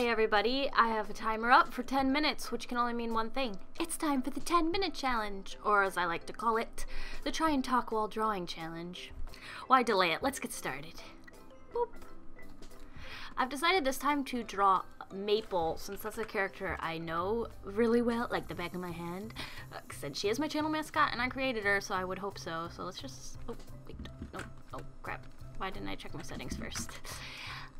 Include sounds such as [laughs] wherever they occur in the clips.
Hey everybody, I have a timer up for 10 minutes, which can only mean one thing. It's time for the 10 minute challenge, or as I like to call it, the try and talk while drawing challenge. Why delay it? Let's get started. Boop. I've decided this time to draw Maple, since that's a character I know really well, like the back of my hand. Uh, since she is my channel mascot and I created her, so I would hope so. So let's just, oh, wait, no, oh crap. Why didn't I check my settings first?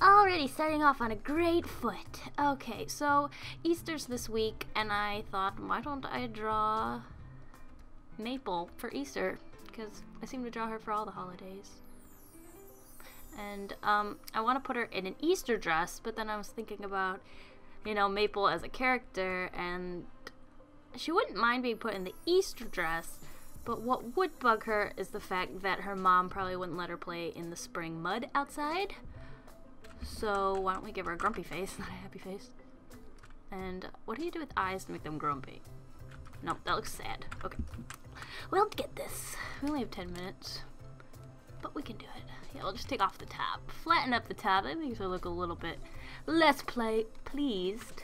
Already starting off on a great foot. Okay, so Easter's this week, and I thought, why don't I draw Maple for Easter? Because I seem to draw her for all the holidays. And um, I want to put her in an Easter dress, but then I was thinking about, you know, Maple as a character, and she wouldn't mind being put in the Easter dress, but what would bug her is the fact that her mom probably wouldn't let her play in the spring mud outside. So why don't we give her a grumpy face, [laughs] not a happy face? And what do you do with eyes to make them grumpy? Nope, that looks sad. Okay. We'll get this. We only have 10 minutes. But we can do it. Yeah, we'll just take off the top. Flatten up the top. That makes her look a little bit less play pleased.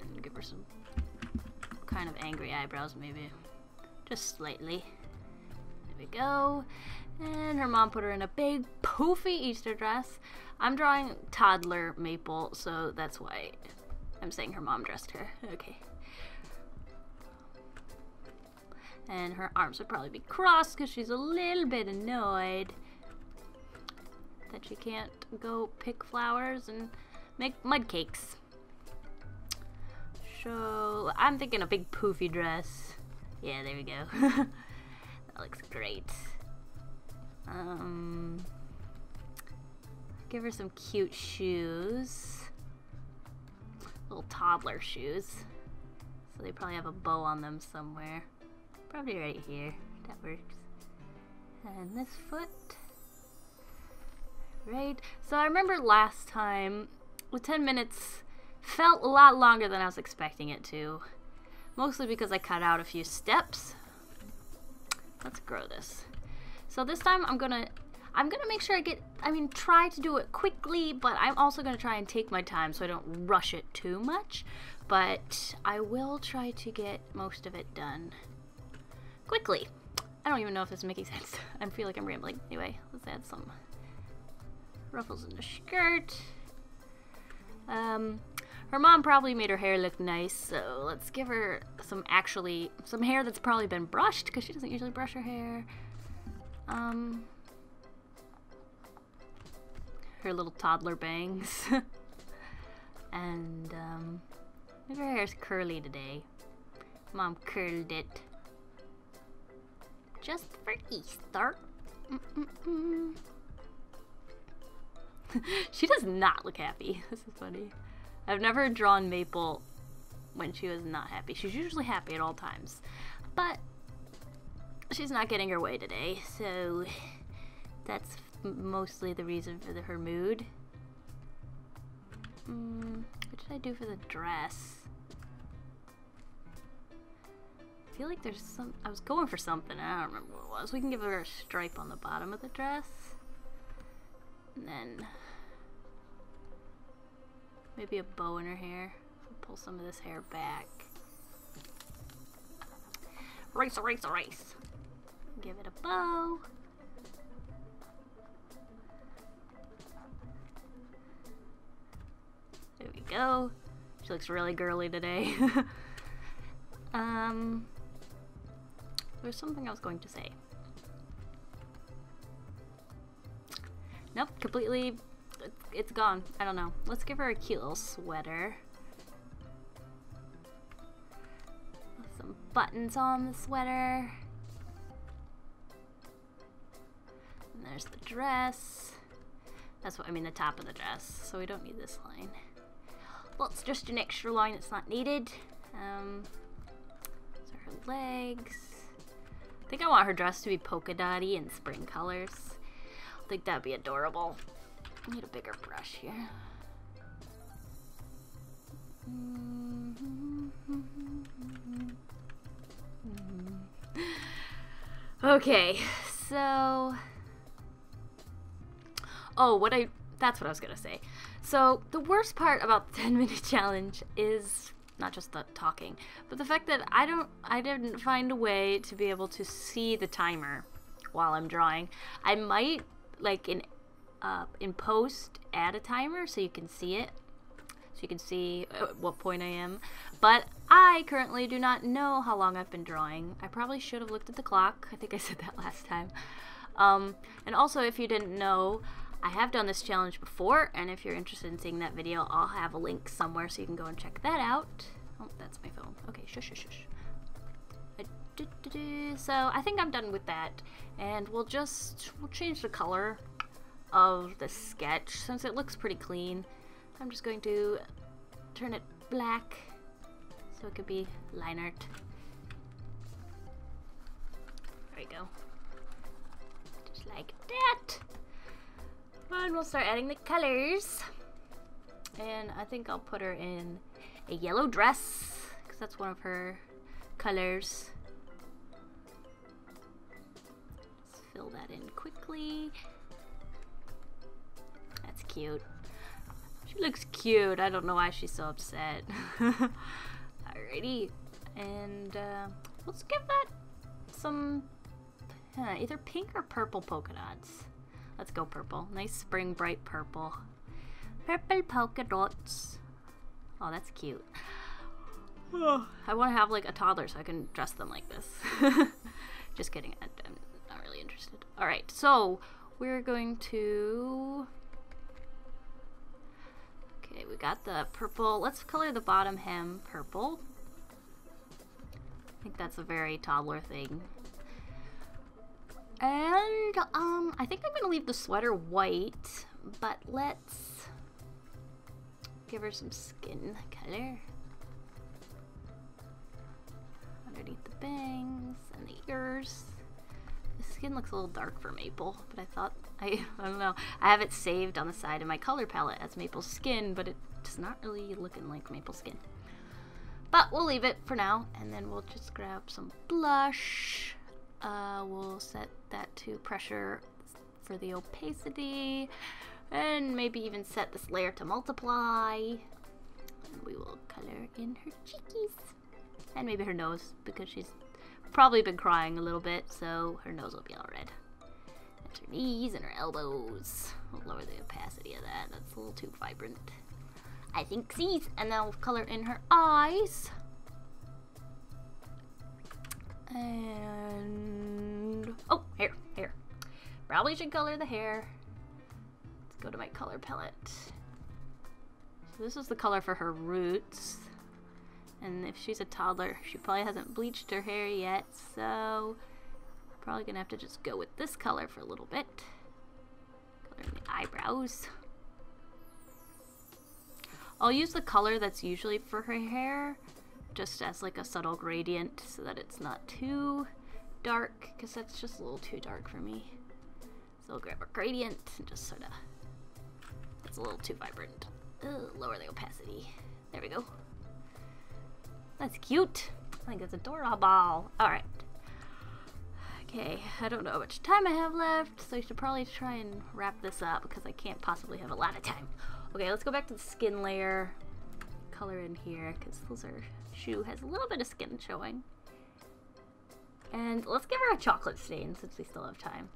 And give her some kind of angry eyebrows, maybe. Just slightly. There we go. And her mom put her in a big poofy Easter dress. I'm drawing toddler Maple, so that's why I'm saying her mom dressed her. Okay. And her arms would probably be crossed because she's a little bit annoyed that she can't go pick flowers and make mud cakes. So I'm thinking a big poofy dress. Yeah, there we go. [laughs] that looks great. Um, Give her some cute shoes. Little toddler shoes. So they probably have a bow on them somewhere. Probably right here. That works. And this foot. Right. So I remember last time, the 10 minutes felt a lot longer than I was expecting it to. Mostly because I cut out a few steps. Let's grow this. So this time I'm gonna I'm gonna make sure I get, I mean, try to do it quickly, but I'm also gonna try and take my time so I don't rush it too much. But I will try to get most of it done quickly. I don't even know if this is making [laughs] sense. I feel like I'm rambling. Anyway, let's add some ruffles in the skirt. Um, her mom probably made her hair look nice, so let's give her some actually, some hair that's probably been brushed, because she doesn't usually brush her hair. Um, her little toddler bangs. [laughs] and um, maybe her hair's curly today. Mom curled it. Just for Easter. Mm -mm -mm. she does not look happy. [laughs] This is funny. I've never drawn Maple when she was not happy. She's usually happy at all times. But she's not getting her way today, so that's mostly the reason for the, her mood. Mm, what did I do for the dress? I feel like there's some... I was going for something. I don't remember what it was. We can give her a stripe on the bottom of the dress. And then... Maybe a bow in her hair. Pull some of this hair back. Race, race, race. Give it a bow. There we go. She looks really girly today. [laughs] um, there's something I was going to say. Nope, completely, it's gone. I don't know. Let's give her a cute little sweater. Some buttons on the sweater. There's the dress. That's what I mean, the top of the dress. So we don't need this line. Well, it's just an extra line that's not needed. Um, so her legs. I think I want her dress to be polka dotty and spring colors. I think that'd be adorable. I need a bigger brush here. [laughs] Okay, so... Oh, what I that's what I was gonna say. So the worst part about the [laughs] 10 minute challenge is not just the talking, but the fact that I don't, I didn't find a way to be able to see the timer while I'm drawing. I might like in, uh, in post add a timer so you can see it, so you can see at what point I am. But I currently do not know how long I've been drawing. I probably should have looked at the clock. I think I said that last time. Um, and also, if you didn't know, I have done this challenge before, and if you're interested in seeing that video, I'll have a link somewhere so you can go and check that out. Oh, that's my phone. Okay, shush, shush, shush. Uh, so I think I'm done with that, and we'll just we'll change the color of the sketch since it looks pretty clean. I'm just going to turn it black so it could be line art. There we go. And we'll start adding the colors. And I think I'll put her in a yellow dress because that's one of her colors. Let's fill that in quickly. That's cute. She looks cute. I don't know why she's so upset. [laughs] Alrighty. And uh, let's give that some uh, either pink or purple polka dots. Let's go purple. Nice spring bright purple. Purple polka dots. Oh, that's cute. [sighs] I want to have like a toddler so I can dress them like this. [laughs] Just kidding. I, I'm not really interested. All right, so we're going to. Okay, we got the purple. Let's color the bottom hem purple. I think that's a very toddler thing. And um, I think I'm gonna leave the sweater white, but let's give her some skin color underneath the bangs and the ears. The skin looks a little dark for Maple, but I thought I [laughs] I don't know. I have it saved on the side of my color palette as Maple skin, but it's not really looking like Maple skin. But we'll leave it for now, and then we'll just grab some blush. Uh, we'll set that to pressure for the opacity and maybe even set this layer to multiply. And we will color in her cheekies and maybe her nose because she's probably been crying a little bit so her nose will be all red. That's her knees and her elbows. We'll lower the opacity of that. That's a little too vibrant. I think sees and then we'll color in her eyes. And oh, hair, hair. Probably should color the hair. Let's go to my color palette. So this is the color for her roots. And if she's a toddler, she probably hasn't bleached her hair yet, so probably gonna have to just go with this color for a little bit. Color the eyebrows. I'll use the color that's usually for her hair just as like a subtle gradient so that it's not too dark because that's just a little too dark for me. So I'll grab a gradient and just sort of, it's a little too vibrant. Ugh, lower the opacity. There we go. That's cute. I think it's adorable. Alright. Okay, I don't know how much time I have left, so I should probably try and wrap this up because I can't possibly have a lot of time. Okay, let's go back to the skin layer. Color in here because those are shoe has a little bit of skin showing. And let's give her a chocolate stain since we still have time.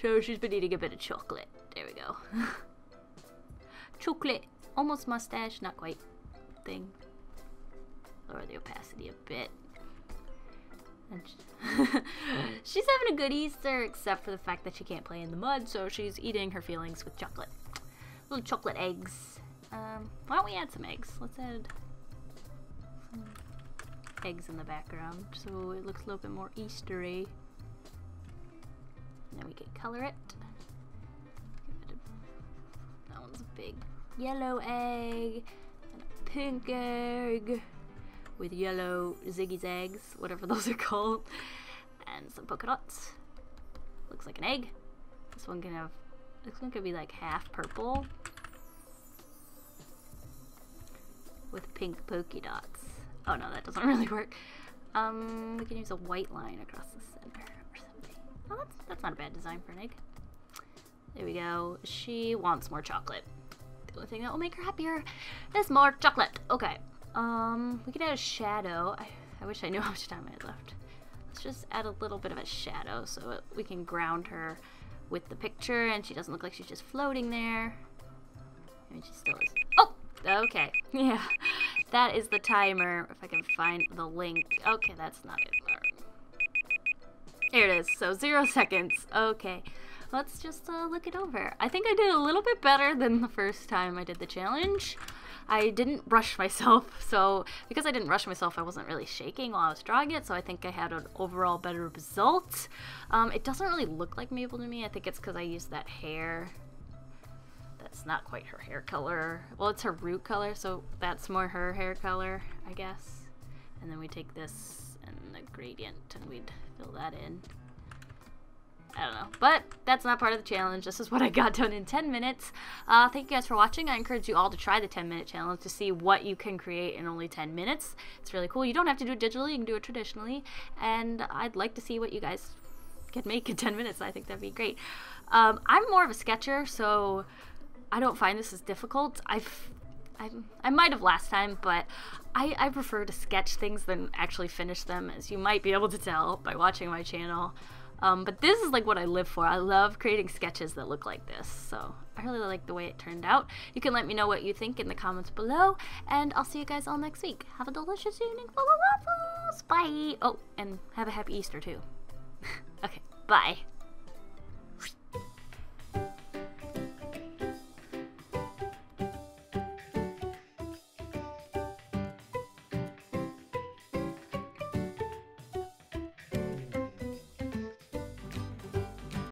So she's been eating a bit of chocolate. There we go. [laughs] chocolate. Almost mustache, not quite thing. Lower the opacity a bit. [laughs] she's having a good Easter, except for the fact that she can't play in the mud, so she's eating her feelings with chocolate. Little chocolate eggs. Um, why don't we add some eggs? Let's add eggs in the background so it looks a little bit more Eastery. Then we can color it. That one's a big yellow egg and a pink egg with yellow ziggy zags, whatever [laughs] those are called, and some polka dots. Looks like an egg. This one can have, this one could be like half purple with pink polka dots. Oh no, that doesn't [laughs] really work. Um, we can use a white line across the center or something. Oh, that's, that's not a bad design for an egg. There we go. She wants more chocolate. The only thing that will make her happier is more chocolate. Okay. Um, we can add a shadow. I, I wish I knew [laughs] how much time I had left. Let's just add a little bit of a shadow so it, we can ground her with the picture and she doesn't look like she's just floating there. I mean, she still is. Oh! Okay. [laughs] Yeah. That is the timer. If I can find the link. Okay, that's not it. Here it is. So zero seconds. Okay. Let's just uh, look it over. I think I did a little bit better than the first time I did the challenge. I didn't rush myself, [laughs] so because I didn't rush myself, I wasn't really shaking while I was drawing it, so I think I had an overall better result. Um, it doesn't really look like Maple to me. I think it's because I used that hair. That's not quite her hair color. Well, it's her root color, so that's more her hair color, I guess. And then we take this and the gradient and we'd fill that in. I don't know. But that's not part of the challenge. This is what I got done in 10 minutes. Uh, thank you guys for watching. I encourage you all to try the 10 minute challenge to see what you can create in only 10 minutes. It's really cool. You don't have to do it digitally, you can do it traditionally. And I'd like to see what you guys can make in 10 minutes. I think that'd be great. Um, I'm more of a sketcher, so I don't find this as difficult. I've I, I might have last time, but I, I prefer to sketch things than actually finish them, as you might be able to tell by watching my channel. Um, but this is like what I live for. I love creating sketches that look like this. So I really like the way it turned out. You can let me know what you think in the comments below. And I'll see you guys all next week. Have a delicious evening full of waffles. Bye. Oh, and have a happy Easter too. [laughs] okay, bye.